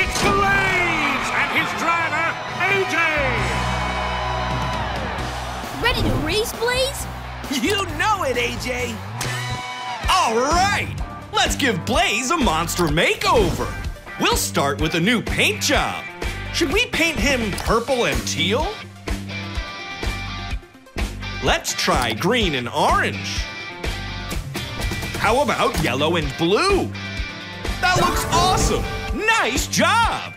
It's Blaze and his driver, AJ! Ready to race, Blaze? You know it, AJ! All right! Let's give Blaze a monster makeover. We'll start with a new paint job. Should we paint him purple and teal? Let's try green and orange. How about yellow and blue? That looks awesome! Nice job!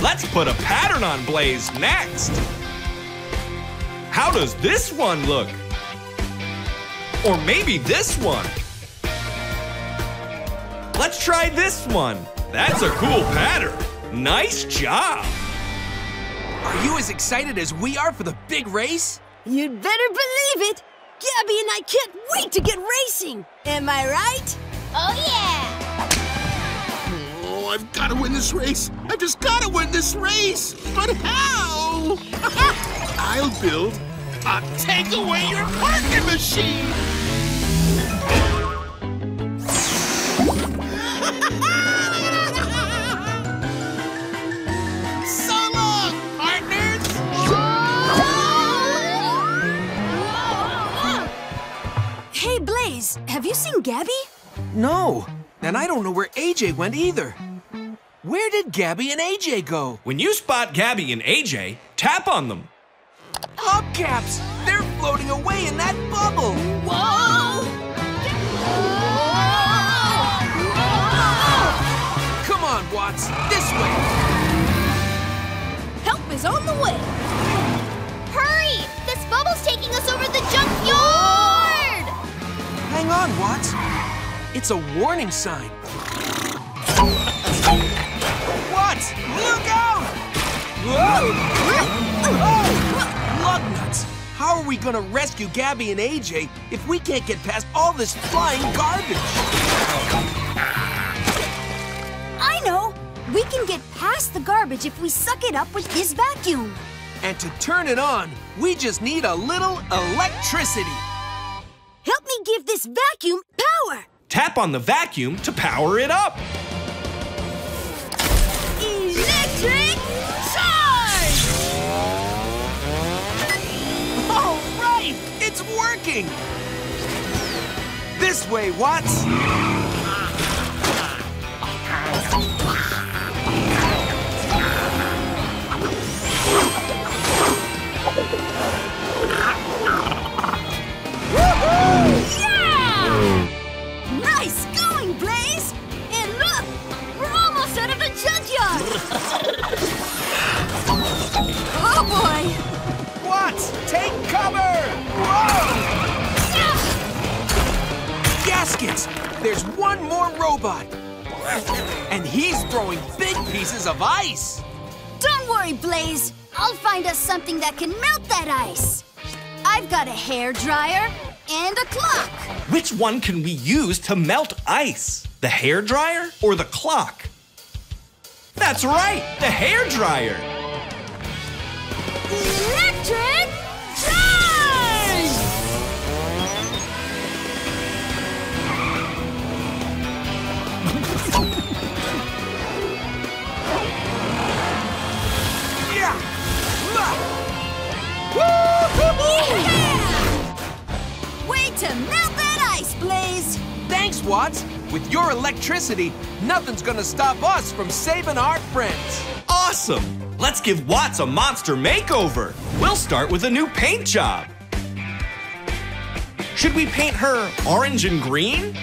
Let's put a pattern on Blaze next. How does this one look? Or maybe this one. Let's try this one. That's a cool pattern. Nice job. Are you as excited as we are for the big race? You'd better believe it! Gabby and I can't wait to get racing! Am I right? Oh, yeah! I've got to win this race. I've just got to win this race. But how? I'll build a take away your parking machine. so long, partners. Hey, Blaze, have you seen Gabby? No. And I don't know where AJ went either. Where did Gabby and AJ go? When you spot Gabby and AJ, tap on them. Hubcaps! They're floating away in that bubble! Whoa! Come on, Watts, this way! Help is on the way! Hurry! This bubble's taking us over the junkyard! Hang on, Watts. It's a warning sign. Watts, look out! Oh! Lug nuts! How are we gonna rescue Gabby and AJ if we can't get past all this flying garbage? I know! We can get past the garbage if we suck it up with this vacuum. And to turn it on, we just need a little electricity. Help me give this vacuum power! Tap on the vacuum to power it up. Out of the junkyard! oh boy! Watts, take cover! There's one more robot! And he's throwing big pieces of ice! Don't worry, Blaze. I'll find us something that can melt that ice. I've got a hair dryer and a clock. Which one can we use to melt ice? The hair dryer or the clock? That's right, the hair dryer. Electric Yeah! Way to melt that ice, Blaze! Thanks, Watts! With your electricity, nothing's gonna stop us from saving our friends! Awesome! Let's give Watts a monster makeover. We'll start with a new paint job. Should we paint her orange and green?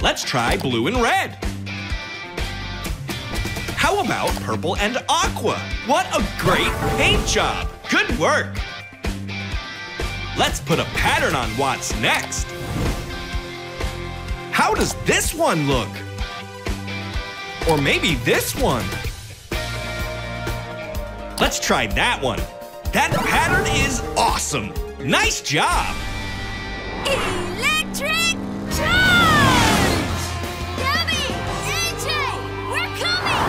Let's try blue and red. How about purple and aqua? What a great paint job! Good work! Let's put a pattern on Watts next. How does this one look? Or maybe this one. Let's try that one. That pattern is awesome. Nice job. Electric charge! Gabby! AJ! We're coming!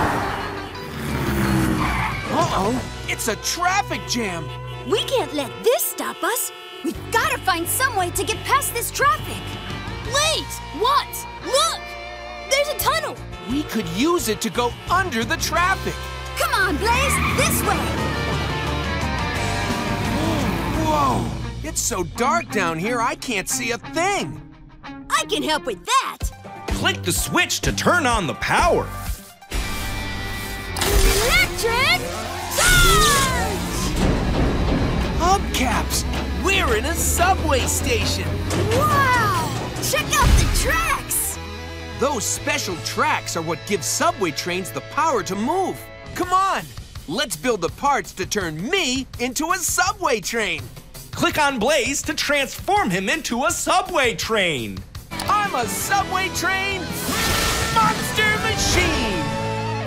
Uh-oh! It's a traffic jam! We can't let this stop us. We've got to find some way to get past this traffic. Wait! What? Look! There's a tunnel! We could use it to go under the traffic. Come on, Blaze, this way. Whoa! It's so dark down here, I can't see a thing. I can help with that. Click the switch to turn on the power. Electric charge! Hubcaps! We're in a subway station. Wow! Check out the tracks. Those special tracks are what give subway trains the power to move. Come on! Let's build the parts to turn me into a subway train. Click on Blaze to transform him into a subway train. I'm a subway train monster machine!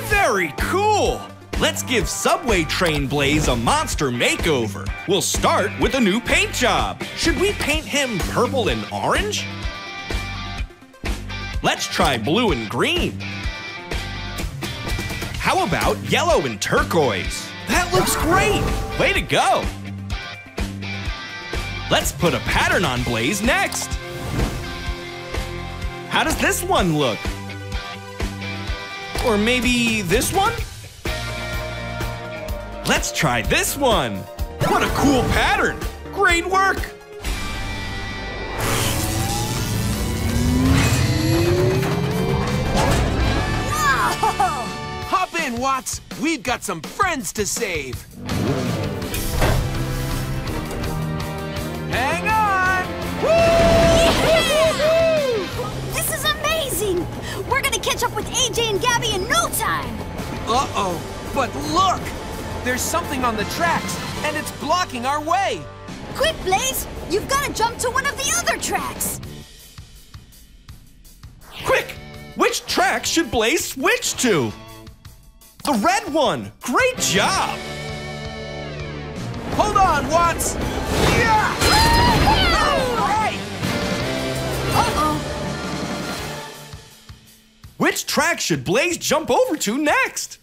Very cool! Let's give Subway Train Blaze a monster makeover. We'll start with a new paint job. Should we paint him purple and orange? Let's try blue and green. How about yellow and turquoise? That looks great! Way to go! Let's put a pattern on Blaze next. How does this one look? Or maybe this one? Let's try this one. What a cool pattern. Great work. Whoa! Hop in, Watts. We've got some friends to save. Hang on! This is amazing! We're gonna catch up with AJ and Gabby in no time! Uh-oh, but look! There's something on the tracks, and it's blocking our way. Quick, Blaze! You've gotta jump to one of the other tracks! Quick! Which track should Blaze switch to? The red one. Great job. Hold on, Watts! Yeah! All right! Uh-oh! Which track should Blaze jump over to next?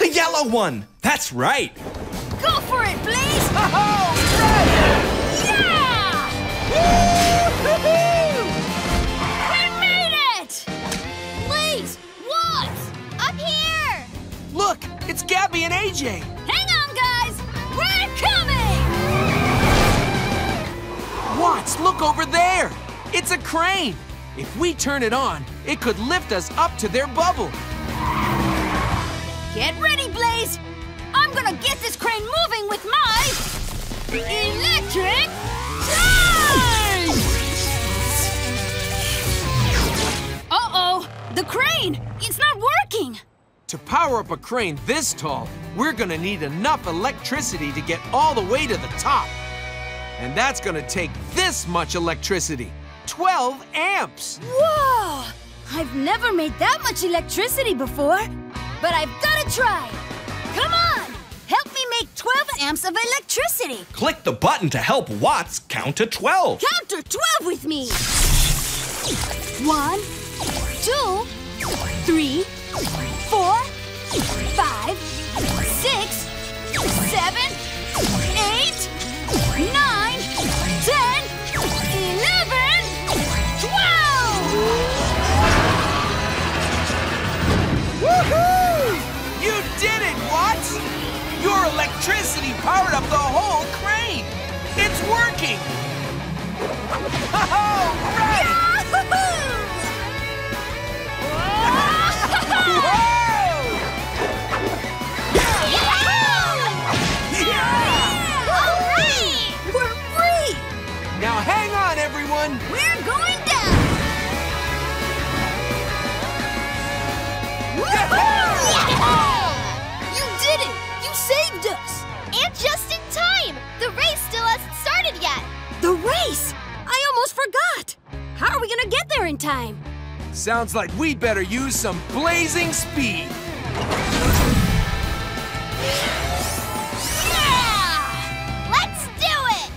The yellow one. That's right. Go for it! Oh, right! Yeah! We made it! Blaze! What? Up here! Look, it's Gabby and AJ. Hang on, guys! We're coming! Watts, look over there! It's a crane! If we turn it on, it could lift us up to their bubble. Get ready, Blaze! I'm gonna get this crane moving with my electric charge! Uh-oh! The crane! It's not working! To power up a crane this tall, we're gonna need enough electricity to get all the way to the top. And that's gonna take this much electricity 12 amps! Whoa! I've never made that much electricity before, but I've gotta try! Come on! Help me make 12 amps of electricity! Click the button to help Watts count to 12. Count to 12 with me! One, two, three, four, five, six, seven, electricity powered up the whole crane! It's working! Oh, right! Yeah! in time? Sounds like we better use some blazing speed. Yeah! Let's do it!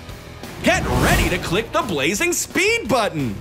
Get ready to click the blazing speed button.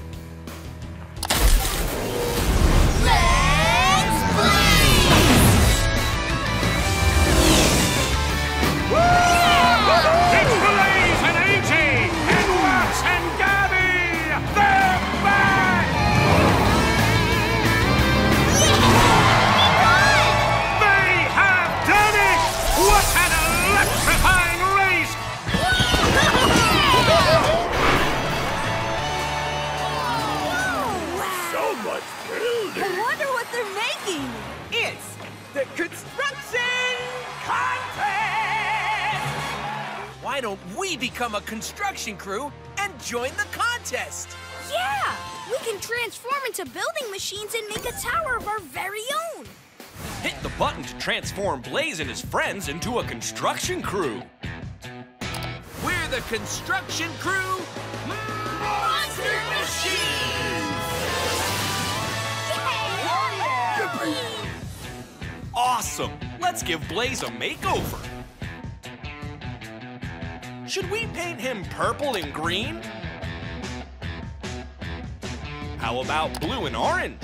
Don't we become a construction crew and join the contest? Yeah! We can transform into building machines and make a tower of our very own! Hit the button to transform Blaze and his friends into a construction crew. We're the construction crew. Monster Machines! Awesome! Let's give Blaze a makeover. Should we paint him purple and green? How about blue and orange?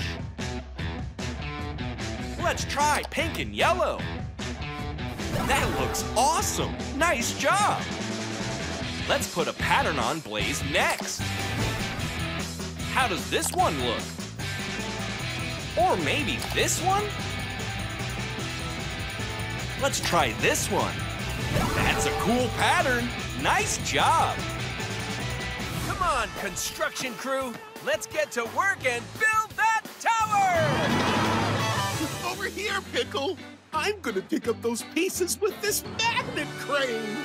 Let's try pink and yellow. That looks awesome! Nice job! Let's put a pattern on Blaze next. How does this one look? Or maybe this one? Let's try this one. That's a cool pattern. Nice job. Come on, construction crew. Let's get to work and build that tower! Over here, Pickle. I'm gonna pick up those pieces with this magnet crane.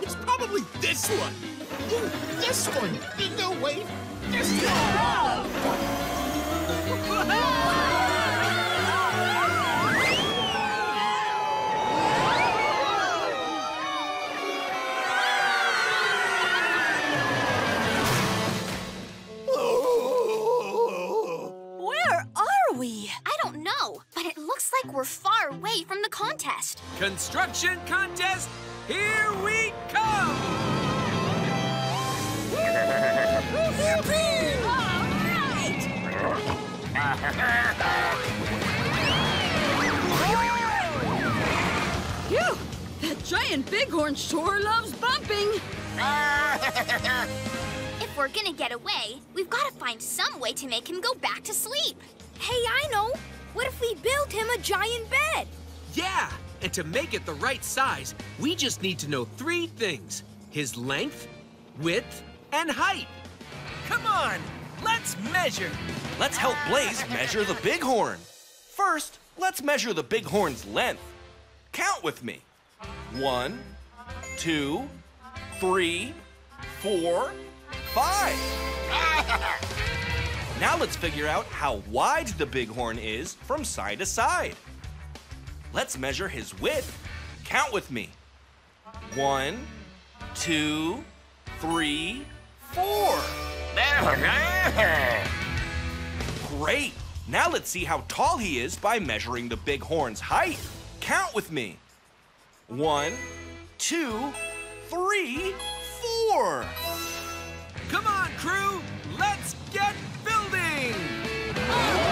It's probably this one. Ooh, this one. No, wait. This one. we're far away from the contest. Construction contest, here we come! Phew! That giant bighorn sure loves bumping. If we're gonna get away, we've gotta find some way to make him go back to sleep. Hey, I know! What if we build him a giant bed? Yeah, and to make it the right size, we just need to know three things his length, width, and height. Come on, let's measure. Let's help Blaze measure the bighorn. First, let's measure the bighorn's length. Count with me. One, two, three, four, five. now let's figure out how wide the bighorn is from side to side. Let's measure his width. Count with me. One, two, three, four. Great! Now let's see how tall he is by measuring the bighorn's height. Count with me. One, two, three, four. Come on, crew, let's get! Get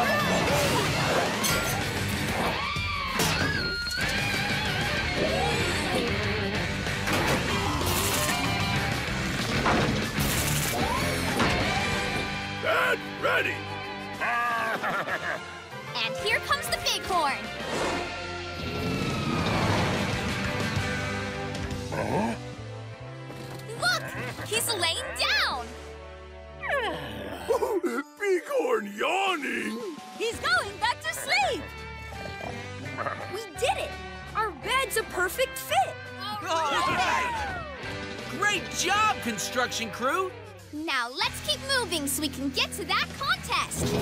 can get to that contest!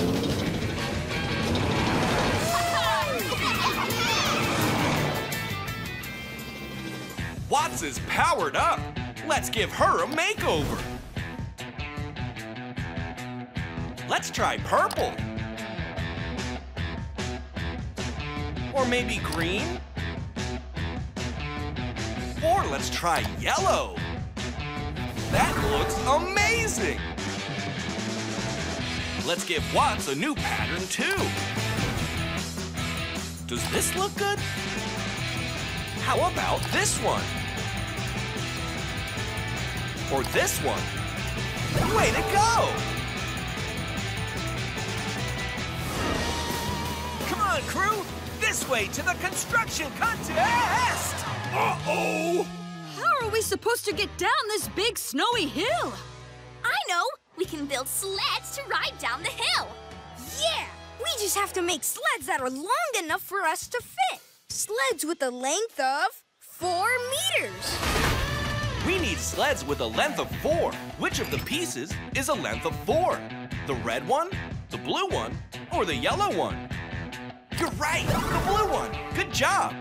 Watts is powered up. Let's give her a makeover. Let's try purple. Or maybe green? Or let's try yellow. That looks amazing! Let's give Watts a new pattern too. Does this look good? How about this one? Or this one? Way to go! Come on, crew! This way to the construction contest! Uh-oh! How are we supposed to get down this big snowy hill? I know! We can build sleds to ride down the hill! Yeah! We just have to make sleds that are long enough for us to fit. Sleds with a length of four meters. We need sleds with a length of four. Which of the pieces is a length of four? The red one, the blue one, or the yellow one? You're right, the blue one. Good job.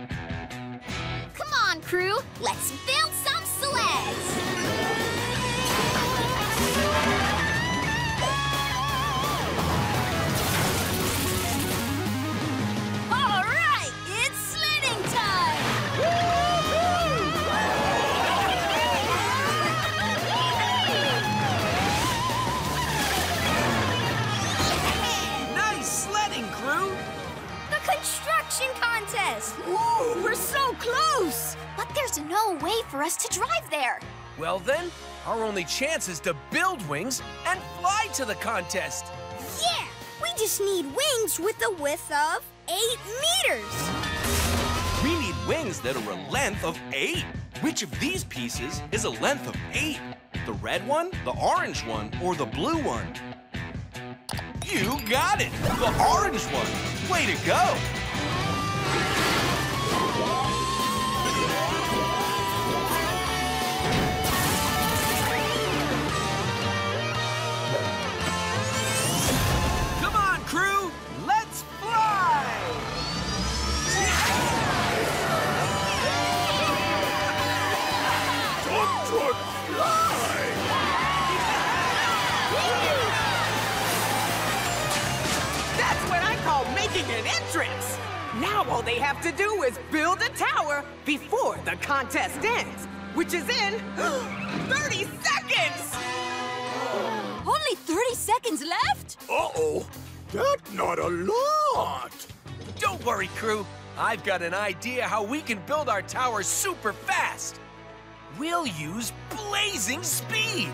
Come on, crew. Let's build some sleds. There. Well then, our only chance is to build wings and fly to the contest. Yeah, we just need wings with a width of eight meters. We need wings that are a length of eight. Which of these pieces is a length of eight? The red one, the orange one, or the blue one? You got it! The orange one! Way to go! The contest ends, which is in 30 seconds. Only 30 seconds left? Uh-oh, that's not a lot. Don't worry, crew. I've got an idea how we can build our tower super fast. We'll use blazing speed.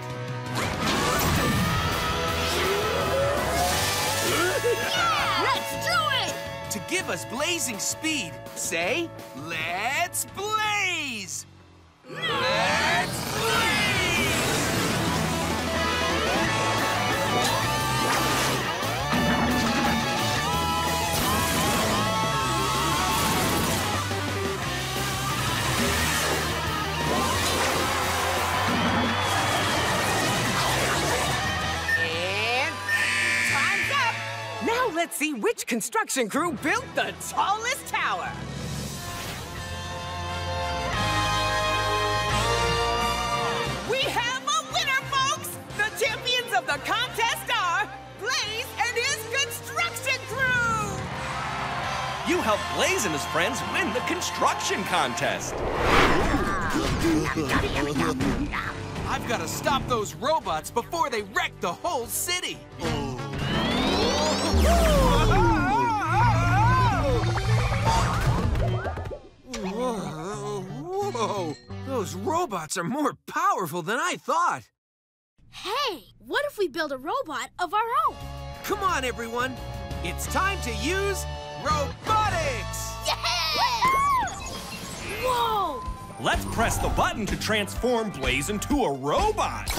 Let's do it! To give us blazing speed, say, let's blaze! Let's see which construction crew built the tallest tower. You Blaze and his friends win the construction contest. I've got to stop those robots before they wreck the whole city. Whoa, whoa. Those robots are more powerful than I thought. Hey, what if we build a robot of our own? Come on, everyone. It's time to use robotics. Whoa! Let's press the button to transform Blaze into a robot.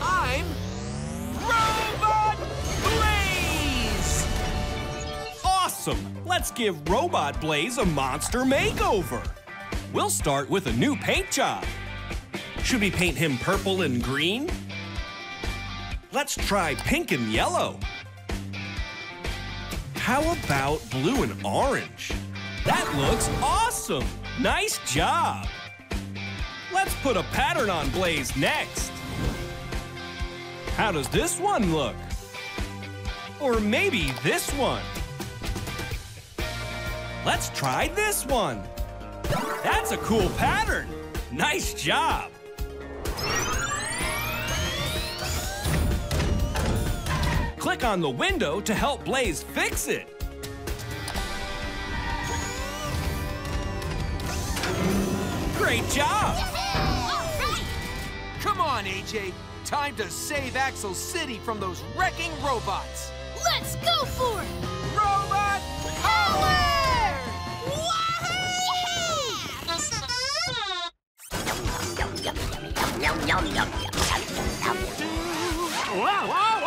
I'm Robot Blaze. Awesome! Let's give Robot Blaze a monster makeover. We'll start with a new paint job. Should we paint him purple and green? Let's try pink and yellow. How about blue and orange? That looks awesome! Nice job! Let's put a pattern on Blaze next. How does this one look? Or maybe this one. Let's try this one. That's a cool pattern. Nice job. On the window to help Blaze fix it. Great job. Come on, AJ. Time to save Axle City from those wrecking robots. Let's go for it! Robot power! Whoa, whoa, whoa! Quick!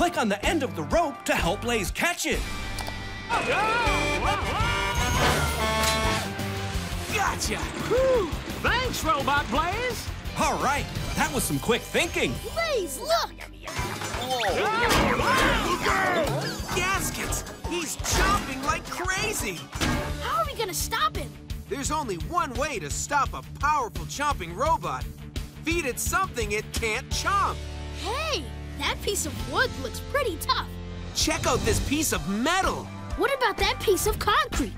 Click on the end of the rope to help Blaze catch it. Gotcha! Whew. Thanks, Robot Blaze! All right, that was some quick thinking. Blaze, look! Gaskets! He's chomping like crazy! How are we gonna stop him? There's only one way to stop a powerful chomping robot. Feed it something it can't chomp. Hey, that piece of wood looks pretty tough. Check out this piece of metal. What about that piece of concrete?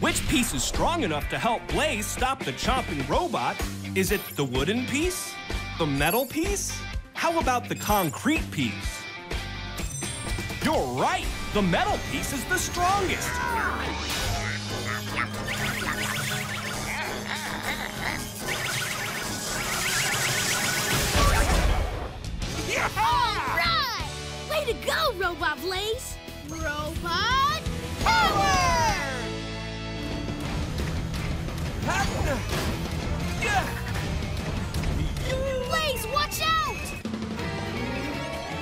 Which piece is strong enough to help Blaze stop the chomping robot? Is it the wooden piece? The metal piece? How about the concrete piece? You're right! The metal piece is the strongest! Right! Way to go, Robot Blaze! Robot power! Blaze, watch out!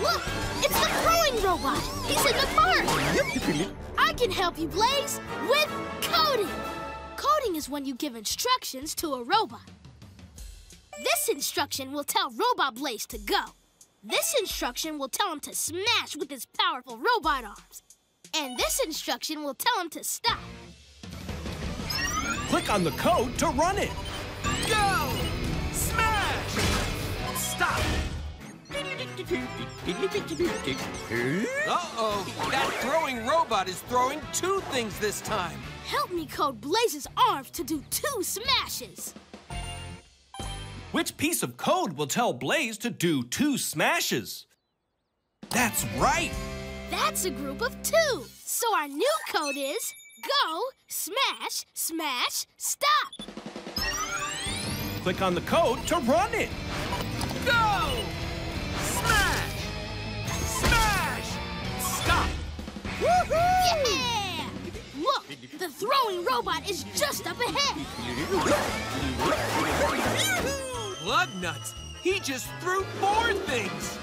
Look, it's the throwing robot. He's in the park. I can help you, Blaze, with coding. Coding is when you give instructions to a robot. This instruction will tell Robot Blaze to go. This instruction will tell him to smash with his powerful robot arms. And this instruction will tell him to stop. Click on the code to run it. Go! Smash! Stop! Uh-oh, that throwing robot is throwing two things this time. Help me code Blaze's arms to do two smashes. Which piece of code will tell Blaze to do two smashes? That's right! That's a group of two. So our new code is go, smash, smash, stop. Click on the code to run it. Go! Smash! Smash! Stop! Yeah! Look, the throwing robot is just up ahead. Lug nuts! He just threw four things!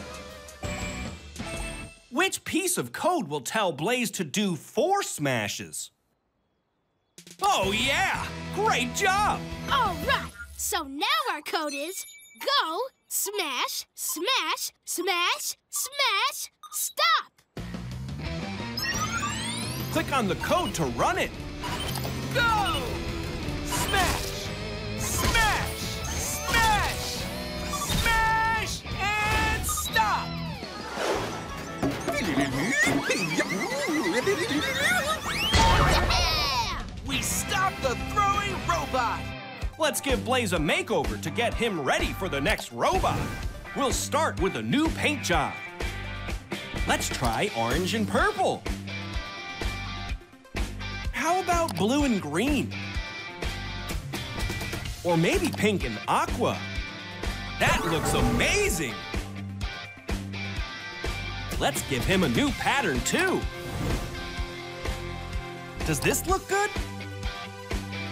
Which piece of code will tell Blaze to do four smashes? Oh, yeah! Great job! All right, so now our code is go, smash, smash, smash, smash, stop. Click on the code to run it. Go! Smash! Smash! We stopped the throwing robot! Let's give Blaze a makeover to get him ready for the next robot. We'll start with a new paint job. Let's try orange and purple. How about blue and green? Or maybe pink and aqua. That looks amazing! Let's give him a new pattern too. Does this look good?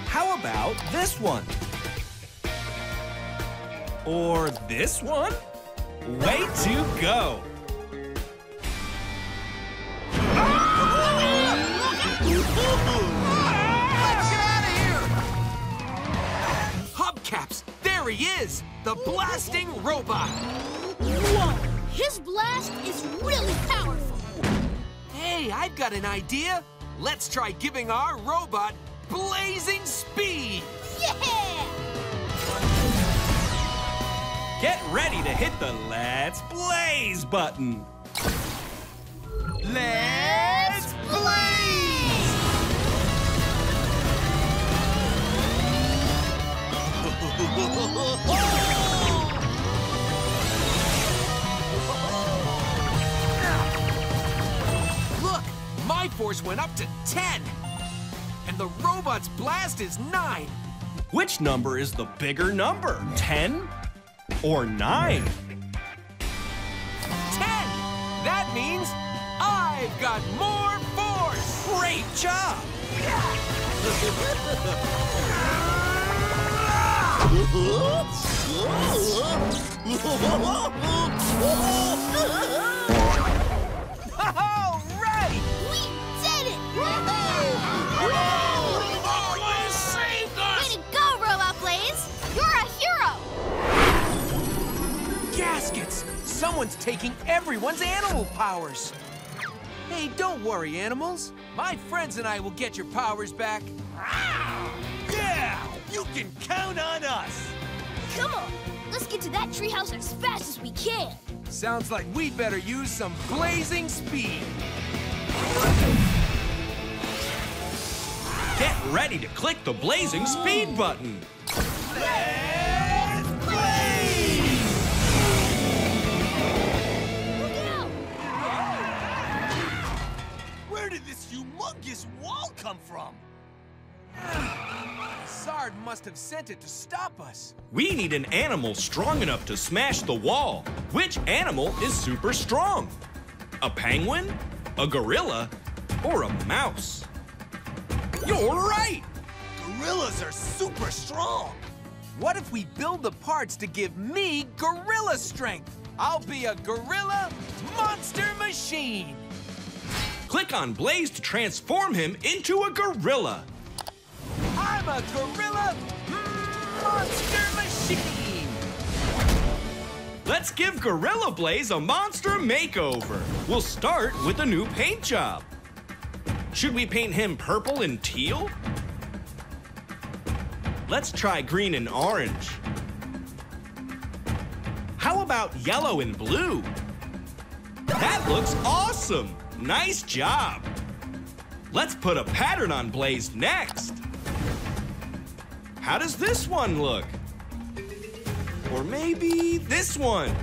How about this one? Or this one? Way to go! Hubcaps! There he is! The blasting robot! His blast is really powerful. Hey, I've got an idea! Let's try giving our robot blazing speed! Yeah! Get ready to hit the Let's Blaze button. Let's force went up to 10. And the robot's blast is 9. Which number is the bigger number? 10 or 9? 10! That means I've got more force! Great job! All Someone's taking everyone's animal powers. Hey, don't worry, animals. My friends and I will get your powers back. Yeah! You can count on us! Come on, let's get to that treehouse as fast as we can. Sounds like we'd better use some blazing speed. Get ready to click the blazing speed button. Humongous wall come from? Sard must have sent it to stop us. We need an animal strong enough to smash the wall. Which animal is super strong? A penguin? A gorilla? Or a mouse? You're right! Gorillas are super strong! What if we build the parts to give me gorilla strength? I'll be a gorilla monster machine. Click on Blaze to transform him into a gorilla. I'm a gorilla monster machine. Let's give Gorilla Blaze a monster makeover. We'll start with a new paint job. Should we paint him purple and teal? Let's try green and orange. How about yellow and blue? That looks awesome! Nice job! Let's put a pattern on Blaze next. How does this one look? Or maybe this one.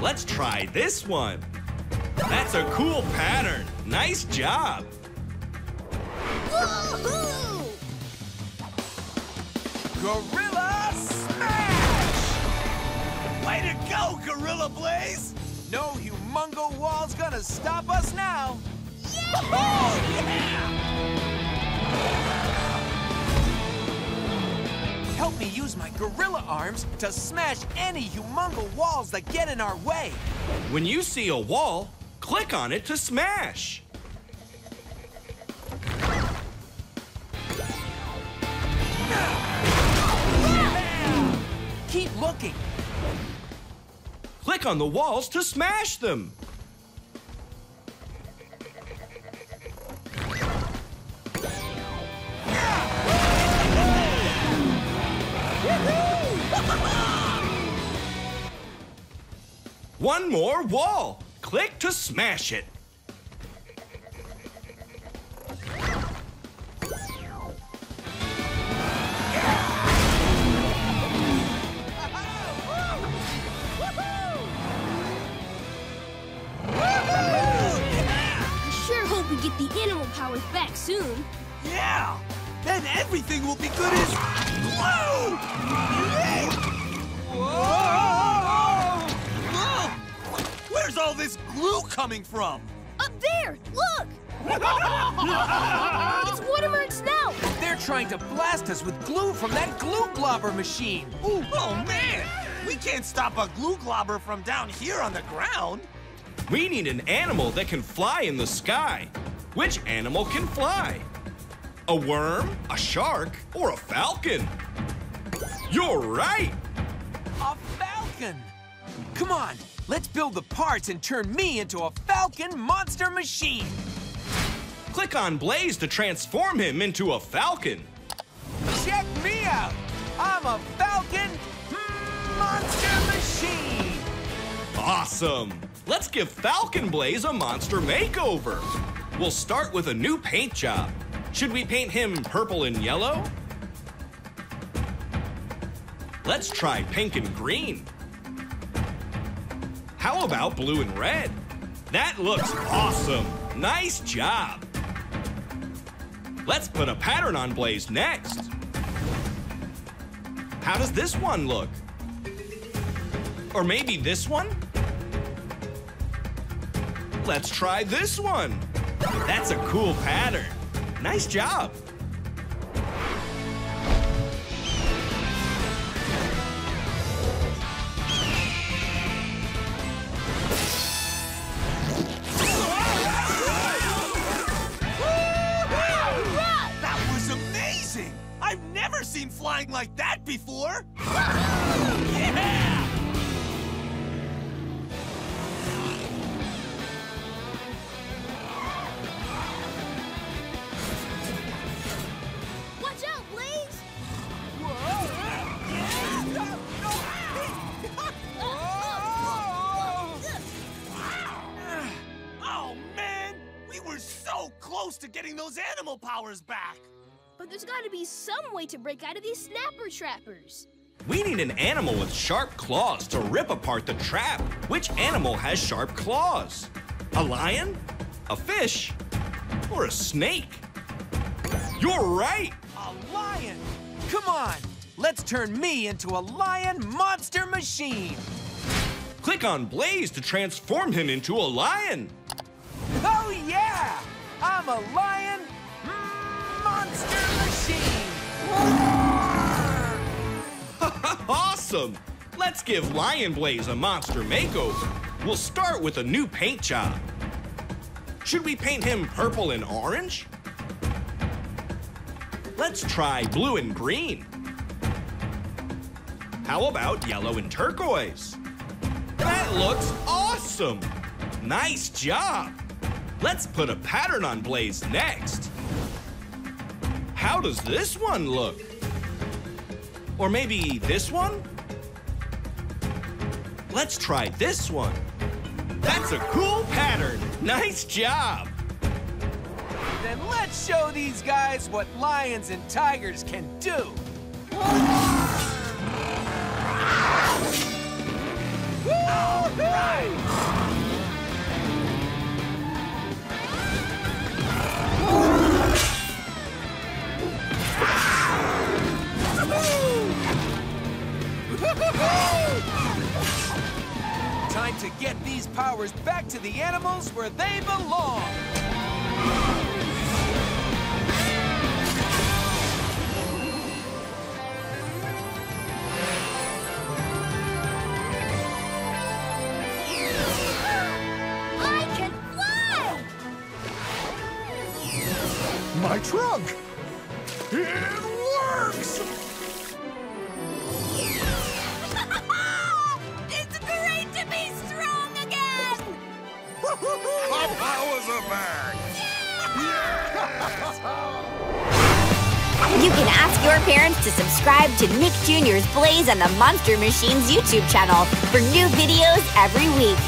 Let's try this one. That's a cool pattern. Nice job. Gorilla smash! Way to go, Gorilla Blaze! No humongo wall's gonna stop us now. Yeah! Help me use my gorilla arms to smash any humongo walls that get in our way. When you see a wall, click on it to smash. Keep looking. Click on the walls to smash them. One more wall. Click to smash it. Machine. Ooh, oh man! We can't stop a glue globber from down here on the ground. We need an animal that can fly in the sky. Which animal can fly? A worm, a shark, or a falcon? You're right! A falcon! Come on, let's build the parts and turn me into a falcon monster machine. Click on Blaze to transform him into a falcon. Check me out! I'm a falcon monster machine! Awesome! Let's give Falcon Blaze a monster makeover. We'll start with a new paint job. Should we paint him purple and yellow? Let's try pink and green. How about blue and red? That looks awesome. Nice job. Let's put a pattern on Blaze next. How does this one look? Or maybe this one? Let's try this one. That's a cool pattern. Nice job. Powers back! But there's got to be some way to break out of these snapper trappers. We need an animal with sharp claws to rip apart the trap. Which animal has sharp claws? A lion? A fish? Or a snake? You're right! A lion! Come on, let's turn me into a lion monster machine! Click on Blaze to transform him into a lion. Oh yeah! I'm a lion monster machine! awesome! Let's give Lion Blaze a monster makeover. We'll start with a new paint job. Should we paint him purple and orange? Let's try blue and green. How about yellow and turquoise? That looks awesome! Nice job! Let's put a pattern on Blaze next. How does this one look? Or maybe this one? Let's try this one. That's a cool pattern. Nice job. Then let's show these guys what lions and tigers can do! All to the animals where they belong! Jr.'s Blaze and the Monster Machines YouTube channel for new videos every week.